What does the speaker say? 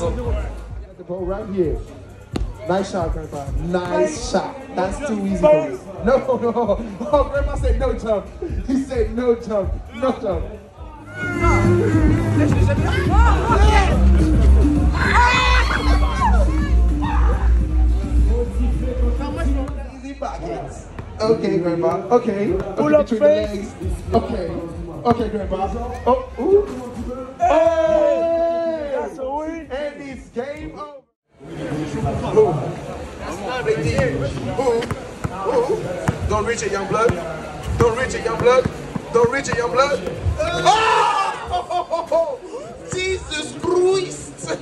right here. Nice shot, Grandpa. Nice shot. That's too easy for me. No, no. Oh, Grandpa said no jump. He said no jump. No jump. Easy pockets. Okay, Grandpa. Okay. Pull up Between the face. legs. Okay. Okay, Grandpa. Oh, ooh. Game over. Boom. That's not big deal. Boom. Boom. Don't reach it, young blood. Don't reach it, young blood. Don't reach it, young blood. Oh! Jesus Christ!